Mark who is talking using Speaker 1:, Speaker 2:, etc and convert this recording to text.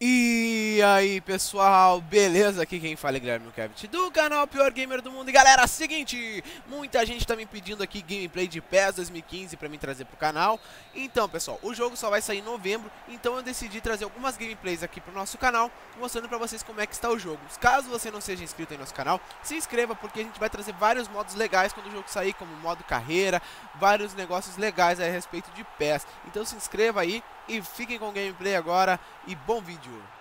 Speaker 1: E aí pessoal, beleza? Aqui quem fala é Guilherme Kevin do canal Pior Gamer do Mundo E galera, seguinte, muita gente tá me pedindo aqui gameplay de PES 2015 pra mim trazer pro canal Então pessoal, o jogo só vai sair em novembro, então eu decidi trazer algumas gameplays aqui pro nosso canal Mostrando pra vocês como é que está o jogo Caso você não seja inscrito no nosso canal, se inscreva porque a gente vai trazer vários modos legais quando o jogo sair Como modo carreira, vários negócios legais a respeito de PES Então se inscreva aí e fiquem com o gameplay agora e bom vídeo!